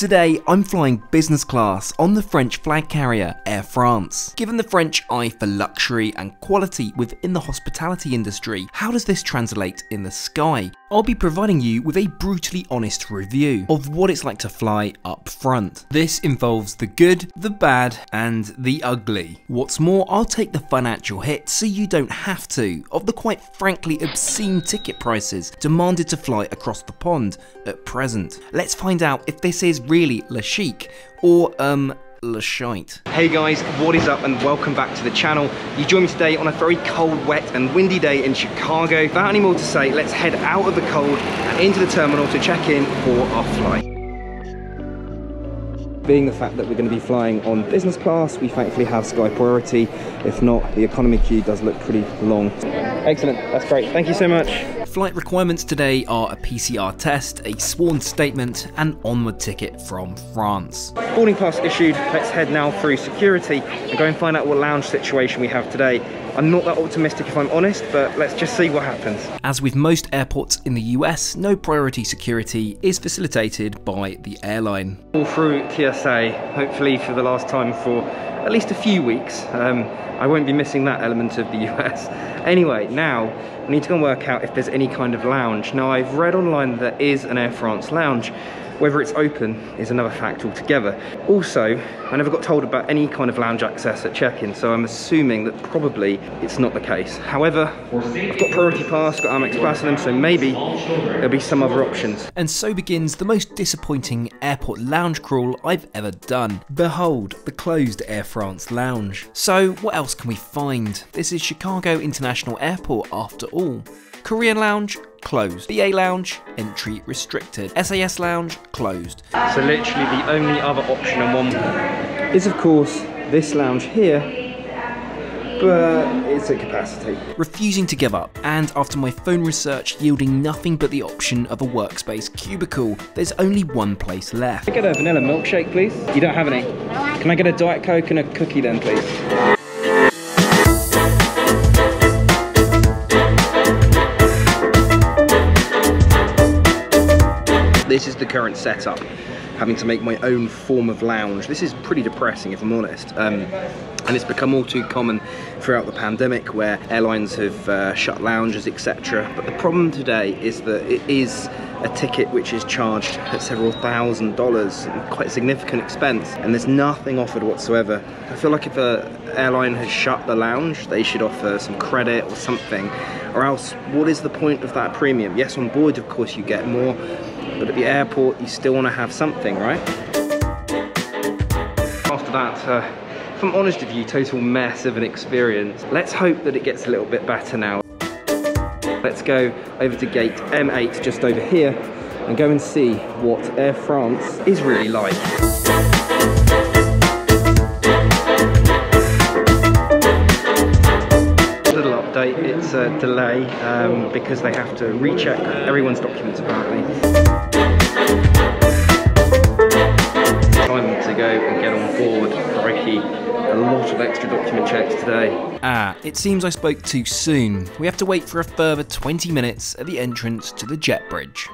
Today, I'm flying business class on the French flag carrier Air France. Given the French eye for luxury and quality within the hospitality industry, how does this translate in the sky? I'll be providing you with a brutally honest review of what it's like to fly up front. This involves the good, the bad, and the ugly. What's more, I'll take the financial hit so you don't have to, of the quite frankly obscene ticket prices demanded to fly across the pond at present. Let's find out if this is really Le Chic or, um, Lashite. Hey guys, what is up and welcome back to the channel. You join me today on a very cold, wet and windy day in Chicago. Without any more to say, let's head out of the cold and into the terminal to check in for our flight. Being the fact that we're going to be flying on business class, we thankfully have Sky Priority. If not, the economy queue does look pretty long. Excellent, that's great. Thank you so much. Flight requirements today are a PCR test, a sworn statement, and onward ticket from France. Boarding pass issued, let's head now through security and go and find out what lounge situation we have today. I'm not that optimistic if I'm honest, but let's just see what happens. As with most airports in the US, no priority security is facilitated by the airline. All through TSA, hopefully for the last time for at least a few weeks. Um, I won't be missing that element of the US. Anyway, now I need to go and work out if there's any kind of lounge. Now I've read online that there is an Air France lounge, whether it's open is another fact altogether. Also, I never got told about any kind of lounge access at check-in, so I'm assuming that probably it's not the case. However, I've got Priority Pass, got Amex Platinum, so maybe there'll be some other options. And so begins the most disappointing airport lounge crawl I've ever done. Behold, the closed Air France lounge. So what else can we find? This is Chicago International Airport after all. Korean Lounge, closed. BA Lounge, entry restricted. SAS Lounge, closed. So literally the only other option and one is of course this lounge here, but it's at capacity. Refusing to give up, and after my phone research yielding nothing but the option of a workspace cubicle, there's only one place left. Can I get a vanilla milkshake, please? You don't have any? Can I get a Diet Coke and a cookie then, please? This is the current setup having to make my own form of lounge. This is pretty depressing if i'm honest. Um, and it's become all too common throughout the pandemic where airlines have uh, shut lounges etc but the problem today is that it is a ticket which is charged at several thousand dollars quite a significant expense and there's nothing offered whatsoever. I feel like if a airline has shut the lounge they should offer some credit or something or else what is the point of that premium? Yes on board of course you get more but at the airport you still want to have something, right? After that, uh, if I'm honest with you, total mess of an experience. Let's hope that it gets a little bit better now. Let's go over to gate M8 just over here and go and see what Air France is really like. little update, it's a delay um, because they have to recheck everyone's documents apparently. Go and get on board. Crikey, a lot of extra document checks today. Ah, it seems I spoke too soon. We have to wait for a further 20 minutes at the entrance to the jet bridge.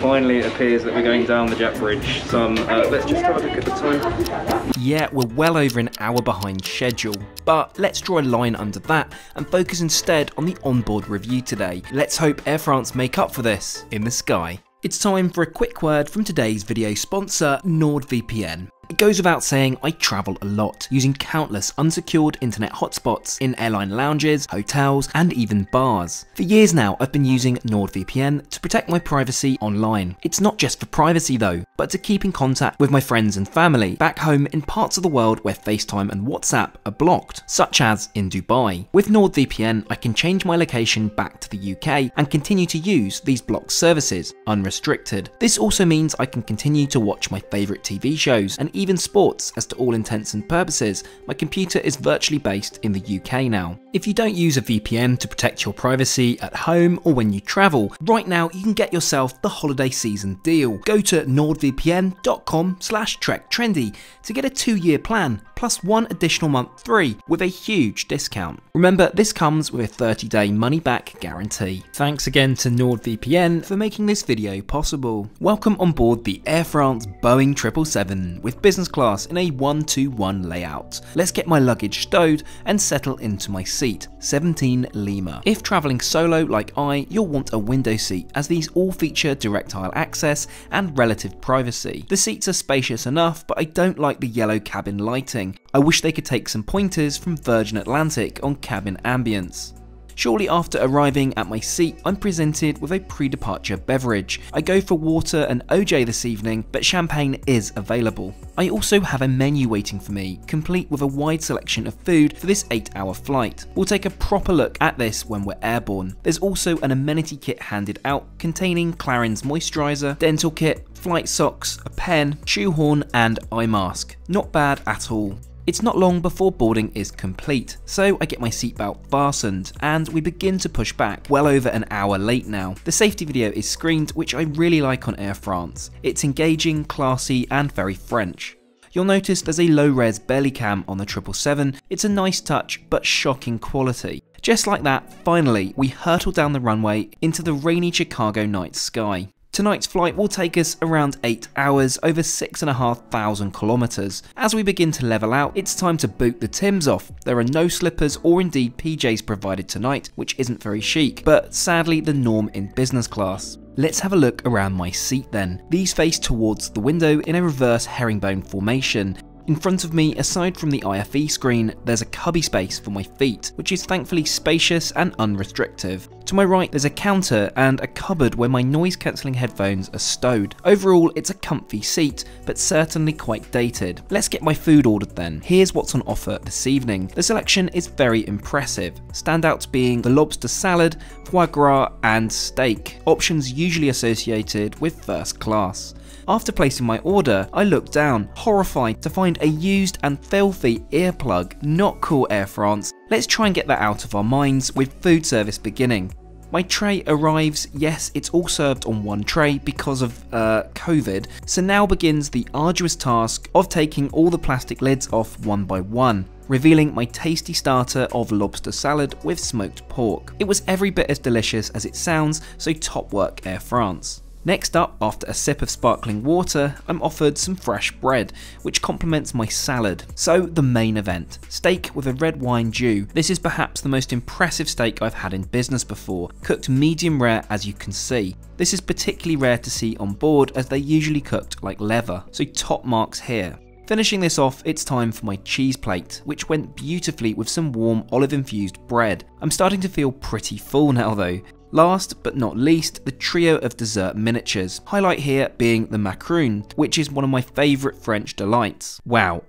Finally, it appears that we're going down the jet bridge. Some, uh, let's just have a look at the time. Yeah, we're well over an hour behind schedule, but let's draw a line under that and focus instead on the onboard review today. Let's hope Air France make up for this in the sky. It's time for a quick word from today's video sponsor, NordVPN. It goes without saying I travel a lot, using countless unsecured internet hotspots in airline lounges, hotels, and even bars. For years now, I've been using NordVPN to protect my privacy online. It's not just for privacy though, but to keep in contact with my friends and family back home in parts of the world where FaceTime and WhatsApp are blocked, such as in Dubai. With NordVPN, I can change my location back to the UK and continue to use these blocked services unrestricted. This also means I can continue to watch my favourite TV shows and even sports as to all intents and purposes, my computer is virtually based in the UK now. If you don't use a VPN to protect your privacy at home or when you travel, right now you can get yourself the holiday season deal. Go to nordvpn.com slash trektrendy to get a two-year plan plus one additional month free with a huge discount. Remember, this comes with a 30-day money-back guarantee. Thanks again to NordVPN for making this video possible. Welcome on board the Air France Boeing 777 with business class in a 1-2-1 layout. Let's get my luggage stowed and settle into my seat, 17 Lima. If travelling solo like I, you'll want a window seat as these all feature direct aisle access and relative privacy. The seats are spacious enough, but I don't like the yellow cabin lighting. I wish they could take some pointers from Virgin Atlantic on cabin ambience. Shortly after arriving at my seat, I'm presented with a pre-departure beverage. I go for water and OJ this evening, but champagne is available. I also have a menu waiting for me, complete with a wide selection of food for this 8 hour flight. We'll take a proper look at this when we're airborne. There's also an amenity kit handed out containing Clarins moisturiser, dental kit, flight socks, a pen, shoehorn and eye mask. Not bad at all. It's not long before boarding is complete, so I get my seatbelt fastened and we begin to push back, well over an hour late now. The safety video is screened, which I really like on Air France. It's engaging, classy and very French. You'll notice there's a low-res belly cam on the 777, it's a nice touch but shocking quality. Just like that, finally, we hurtle down the runway into the rainy Chicago night sky. Tonight's flight will take us around 8 hours over 6,500 kilometres. As we begin to level out, it's time to boot the Tims off. There are no slippers or indeed PJs provided tonight, which isn't very chic, but sadly the norm in business class. Let's have a look around my seat then. These face towards the window in a reverse herringbone formation. In front of me, aside from the IFE screen, there's a cubby space for my feet, which is thankfully spacious and unrestrictive. To my right, there's a counter and a cupboard where my noise cancelling headphones are stowed. Overall, it's a comfy seat, but certainly quite dated. Let's get my food ordered then. Here's what's on offer this evening. The selection is very impressive, standouts being the lobster salad, foie gras, and steak, options usually associated with first class. After placing my order, I looked down, horrified to find a used and filthy earplug. Not cool Air France. Let's try and get that out of our minds with food service beginning. My tray arrives, yes, it's all served on one tray because of uh, COVID, so now begins the arduous task of taking all the plastic lids off one by one revealing my tasty starter of lobster salad with smoked pork. It was every bit as delicious as it sounds, so top work Air France. Next up, after a sip of sparkling water, I'm offered some fresh bread, which complements my salad. So the main event, steak with a red wine jus. This is perhaps the most impressive steak I've had in business before, cooked medium rare as you can see. This is particularly rare to see on board as they're usually cooked like leather, so top marks here. Finishing this off, it's time for my cheese plate, which went beautifully with some warm olive infused bread. I'm starting to feel pretty full now though, Last but not least, the trio of dessert miniatures, highlight here being the macaroon, which is one of my favourite French delights. Wow,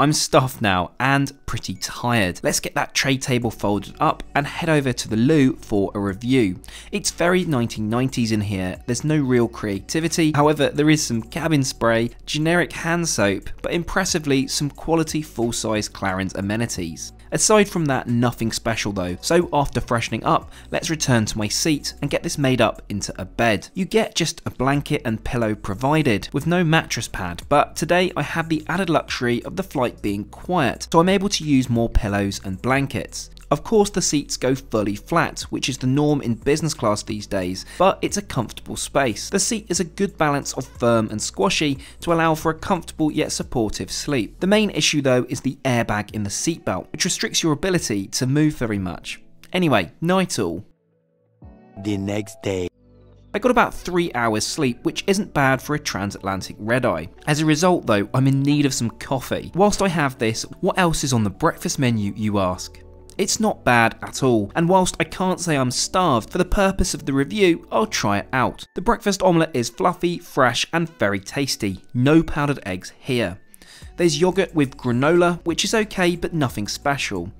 I'm stuffed now and pretty tired. Let's get that tray table folded up and head over to the loo for a review. It's very 1990s in here, there's no real creativity, however there is some cabin spray, generic hand soap, but impressively some quality full-size Clarins amenities. Aside from that, nothing special though, so after freshening up, let's return to my seat and get this made up into a bed. You get just a blanket and pillow provided, with no mattress pad, but today I have the added luxury of the flight being quiet, so I'm able to use more pillows and blankets. Of course the seats go fully flat, which is the norm in business class these days, but it's a comfortable space. The seat is a good balance of firm and squashy to allow for a comfortable yet supportive sleep. The main issue though is the airbag in the seatbelt, which restricts your ability to move very much. Anyway, night all. The next day. I got about 3 hours sleep, which isn't bad for a transatlantic red eye. As a result though, I'm in need of some coffee. Whilst I have this, what else is on the breakfast menu you ask? It's not bad at all, and whilst I can't say I'm starved, for the purpose of the review, I'll try it out. The breakfast omelette is fluffy, fresh, and very tasty. No powdered eggs here. There's yogurt with granola, which is okay but nothing special.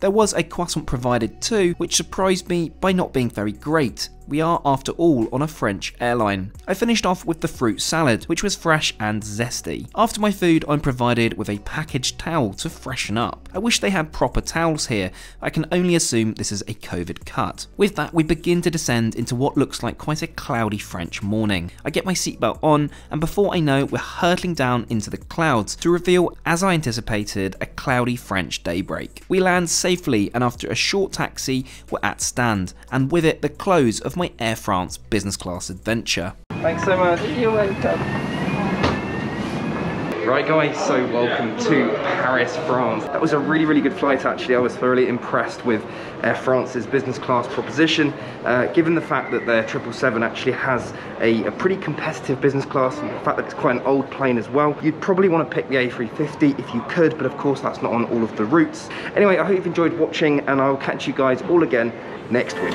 There was a croissant provided too, which surprised me by not being very great. We are, after all, on a French airline. I finished off with the fruit salad, which was fresh and zesty. After my food, I'm provided with a packaged towel to freshen up. I wish they had proper towels here. I can only assume this is a COVID cut. With that, we begin to descend into what looks like quite a cloudy French morning. I get my seatbelt on, and before I know, we're hurtling down into the clouds to reveal, as I anticipated, a cloudy French daybreak. We land safely, and after a short taxi, we're at stand, and with it, the close of my Air France business class adventure. Thanks so much. You're welcome. Right guys, so welcome to Paris, France. That was a really, really good flight actually. I was thoroughly impressed with Air France's business class proposition, uh, given the fact that their 777 actually has a, a, pretty competitive business class and the fact that it's quite an old plane as well. You'd probably want to pick the A350 if you could, but of course that's not on all of the routes. Anyway, I hope you've enjoyed watching and I'll catch you guys all again next week.